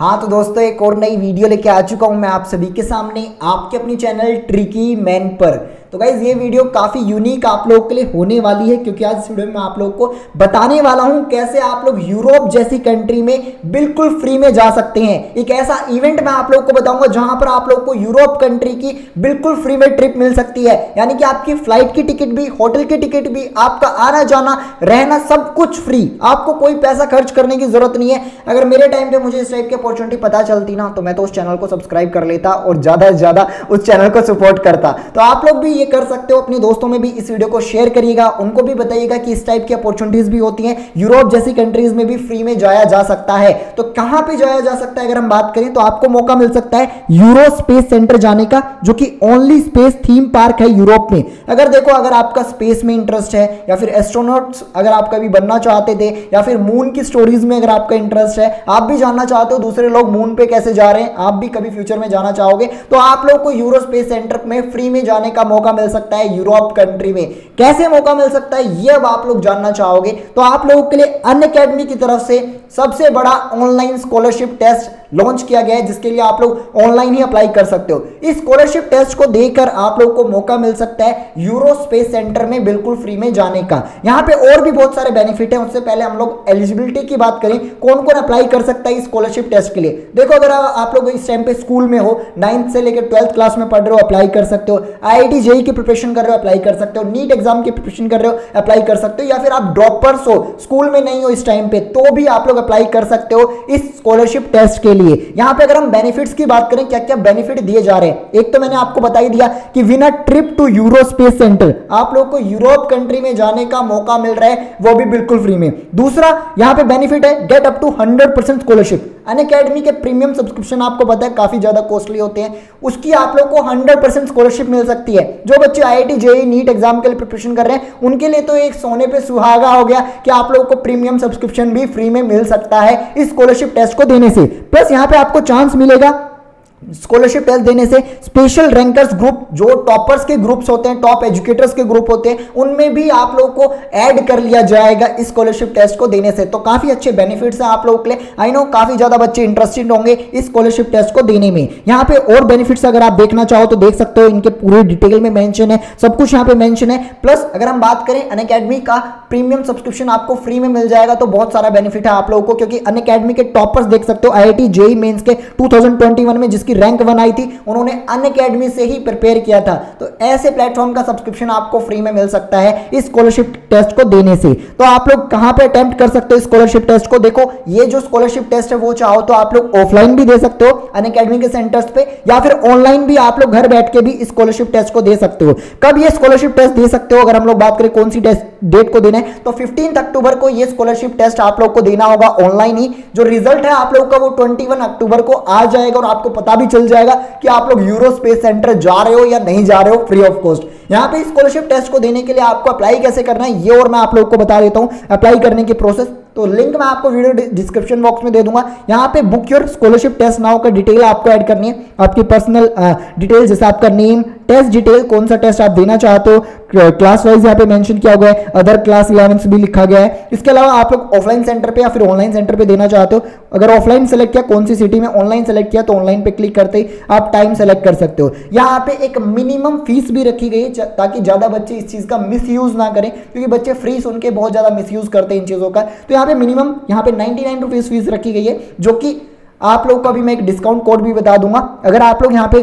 हाँ तो दोस्तों, एक और नई वीडियो लेके आ चुका हूँ मैं आप सभी के सामने। आपके अपनी चैनल ट्रिकी मैन पर। तो गाइज़ ये वीडियो काफ़ी यूनिक आप लोगों के लिए होने वाली है, क्योंकि आज इस वीडियो में आप लोगों को बताने वाला हूँ कैसे आप लोग यूरोप जैसी कंट्री में बिल्कुल फ्री में जा सकते हैं। एक ऐसा इवेंट मैं आप लोगों को बताऊँगा जहाँ पर आप लोग को यूरोप कंट्री की बिल्कुल फ्री में ट्रिप मिल सकती है। यानी कि आपकी फ़्लाइट की टिकट भी होटल की टिकट भी, आपका आना जाना, रहना सब कुछ फ्री आपको कोई पैसा खर्च करने की ज़रूरत नहीं है। अगर मेरे टाइम पे मुझे इस टाइप की अपॉर्चुनिटी पता चलती ना तो मैं तो उस चैनल को सब्सक्राइब कर लेता और ज़्यादा से ज़्यादा उस चैनल को सपोर्ट करता। तो आप लोग भी ये कर सकते हो, अपने दोस्तों में भी इस वीडियो को शेयर करिएगा। उनको भी बताइएगा कि इस टाइप की अपॉर्चुनिटीज़ भी होती हैं। यूरोप जैसी कंट्रीज़ में भी फ्री में जाया जा सकता है। तो कहाँ पे जाया जा सकता है, अगर हम बात करें तो आपको मौका मिल सकता है यूरो स्पेस सेंटर जाने का, जो कि ओनली स्पेस थीम पार्क है यूरोप में। अगर देखो, अगर आपका स्पेस में इंटरेस्ट है, या फिर एस्ट्रोनॉट्स अगर आप कभी बनना चाहते थे, या फिर मून की स्टोरीज में अगर आपका इंटरेस्ट है, आप भी जानना चाहते हो दूसरे लोग मून पे कैसे जा रहे हैं, आप भी कभी फ्यूचर में जाना चाहोगे तो आप लोग को यूरो स्पेस सेंटर में फ्री में जाने का मौका मिल सकता है यूरोप कंट्री में। कैसे मौका मिल सकता है, ये अब आप लोग जानना चाहोगे। तो आप लोगों के लिए अकेडमी की तरफ़ से सबसे बड़ा ऑनलाइन स्कॉलरशिप टेस्ट लॉन्च किया गया है, जिसके लिए आप लोग ऑनलाइन ही अप्लाई कर सकते हो। इस स्कॉलरशिप टेस्ट को देकर आप लोग को मौका मिल सकता है यूरो स्पेस सेंटर में बिल्कुल फ्री में जाने का। यहाँ पे और भी बहुत सारे बेनिफिट है, उससे पहले हम लोग एलिजिबिलिटी की बात करें कौन कौन अप्लाई कर सकता है स्कॉलरशिप टेस्ट के लिए? देखो, अगर आप लोग इस टाइम पे स्कूल में हो नाइन्थ से लेकर ट्वेल्थ क्लास में पढ़ रहे हो अप्लाई कर सकते हो। आई जेई की प्रिपरेशन कर रहे हो अप्लाई कर सकते हो। नीट एग्ज़ाम की प्रिपरेशन कर रहे हो अप्लाई कर सकते हो, या फिर आप ड्रॉपर्स हो स्कूल में नहीं हो इस टाइम पे तो भी आप लोग अप्लाई कर सकते हो इस स्कॉलरशिप टेस्ट के लिए। यहाँ पे अगर हम बेनिफिट्स की बात करें क्या क्या बेनिफिट दिए जा रहे हैं? एक तो मैंने आपको बता ही दिया कि win a trip to Euro Space Center आप लोग को यूरोप कंट्री में जाने का मौका मिल रहा है, वो भी बिल्कुल फ्री में। दूसरा, यहाँ पे बेनिफिट है get up to hundred scholarship Unacademy के प्रीमियम सब्सक्रिप्शन आपको पता है, काफ़ी ज़्यादा कॉस्टली होते हैं। उसकी आप लोग को हंड्रेड परसेंट स्कॉलरशिप मिल सकती है। जो बच्चे I I T JEE NEET exam के लिए प्रिपरेशन कर रहे हैं, उनके लिए तो एक सोने पर सुहागा हो गया कि आप लोगों को प्रीमियम सब्सक्रिप्शन भी फ्री में मिल सकता है इस स्कॉलरशिप टेस्ट को देने से। प्लस यहाँ पे आपको चांस मिलेगा स्कॉलरशिप टेस्ट देने से स्पेशल रैंकर्स ग्रुप जो टॉपर्स के ग्रुप्स होते हैं टॉप एजुकेटर्स के ग्रुप होते हैं, उनमें भी आप लोगों को ऐड कर लिया जाएगा इस स्कॉलरशिप टेस्ट को देने से। तो काफ़ी अच्छे बेनिफिट्स हैं आप लोगों के लिए। आई नो काफ़ी ज़्यादा बच्चे इंटरेस्टेड होंगे इस स्कॉलरशिप टेस्ट को देने में। यहाँ पे और बेनिफिट्स अगर आप देखना चाहो तो देख सकते हो, इनके पूरे डिटेल में मैंशन है, सब कुछ यहाँ पे मैंशन है। प्लस अगर हम बात करें अन का प्रीमियम सब्सक्रिप्शन आपको फ्री में मिल जाएगा तो बहुत सारा बेनिफिट है आप लोगों को, क्योंकि अन के टॉपर्स देख सकते हो आई आई जेई के टू में, जिसकी रैंक वन आई थी, उन्होंने अन अकेडमी से ही प्रिपेयर किया था। तो ऐसे प्लेटफॉर्म का सब्सक्रिप्शन आपको फ्री में मिल सकता है इस स्कॉलरशिप टेस्ट को देने से। तो आप लोग कहाँ पे अटेम्प्ट कर सकते हो स्कॉलरशिप टेस्ट को? देखो, ये जो स्कॉलरशिप टेस्ट है, वो चाहो तो आप लोग ऑफलाइन भी दे सकते हो अन अकेडमी के सेंटर्स पे, या फिर ऑनलाइन भी आप लोग घर बैठ के भी स्कॉलरशिप टेस्ट को दे सकते हो। कब ये स्कॉलरशिप टेस्ट दे सकते हो? अगर हम लोग बात करें कौन सी टेस्ट डेट को देना है तो फिफ्टीन अक्टूबर को ये स्कॉलरशिप टेस्ट आप लोग को देना होगा ऑनलाइन ही। जो रिज़ल्ट है आप लोग का, वो ट्वेंटी अक्टूबर को आ जाएगा और आपको पता भी चल जाएगा कि आप लोग यूरो स्पेस सेंटर जा रहे हो या नहीं जा रहे हो फ्री ऑफ़ कॉस्ट यहाँ पे स्कॉलरशिप टेस्ट को देने के लिए आपको अप्लाई कैसे करना है, ये और मैं आप लोग को बता देता हूँ अप्लाई करने की प्रोसेस तो लिंक मैं आपको वीडियो डिस्क्रिप्शन बॉक्स में दे दूँगा. यहाँ पे book your scholarship test now का डिटेल आपको ऐड करनी है. आपकी पर्सनल डिटेल जैसे आपका नेम टेस्ट डिटेल कौन सा टेस्ट आप देना चाहते हो? क्लास वाइज यहाँ पे मेंशन किया हुआ है अदर क्लास इलेवन भी लिखा गया है। इसके अलावा आप लोग ऑफलाइन सेंटर पे या फिर ऑनलाइन सेंटर पे देना चाहते हो, अगर ऑफलाइन सेलेक्ट किया, कौन सी सिटी में ऑनलाइन सेलेक्ट किया तो ऑनलाइन पे क्लिक करते ही आप टाइम सेलेक्ट कर सकते हो। यहाँ पे एक मिनिमम फ़ीस भी रखी गई ताकि ज़्यादा बच्चे इस चीज़ का मिस ना करें, क्योंकि बच्चे फ्री सुन के बहुत ज़्यादा मिस करते हैं इन चीज़ों का। तो यहाँ पे मिनिमम यहाँ पे नाइनटी नाइन फ़ीस रखी गई है, जो कि आप लोग को अभी मैं एक डिस्काउंट कोड भी बता दूँगा। अगर आप लोग यहाँ पे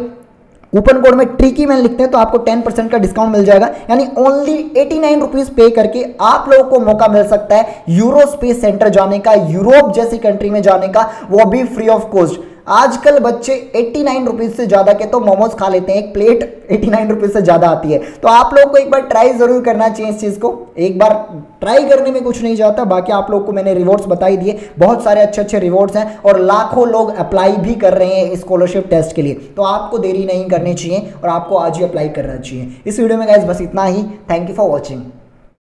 कूपन कोड में ट्रिकी मैन लिखते हैं तो आपको टेन परसेंट का डिस्काउंट मिल जाएगा। यानी ओनली एटी नाइन रुपीज़ पे करके आप लोगों को मौका मिल सकता है यूरो स्पेस सेंटर जाने का यूरोप जैसी कंट्री में जाने का, वो भी फ्री ऑफ़ कॉस्ट आजकल बच्चे एट्टी नाइन रुपीज़ से ज़्यादा के तो मोमोज खा लेते हैं, एक प्लेट एट्टी नाइन रुपीज़ से ज़्यादा आती है। तो आप लोग को एक बार ट्राई ज़रूर करना चाहिए इस चीज़ को। एक बार ट्राई करने में कुछ नहीं जाता, बाकी आप लोग को मैंने रिवॉर्ड्स बताई दिए। बहुत सारे अच्छे अच्छे रिवॉर्ड्स हैं और लाखों लोग अप्लाई भी कर रहे हैं स्कॉलरशिप टेस्ट के लिए। तो आपको देरी नहीं करनी चाहिए और आपको आज ही अप्लाई करना चाहिए। इस वीडियो में गाइज़ बस इतना ही। Thank you for watching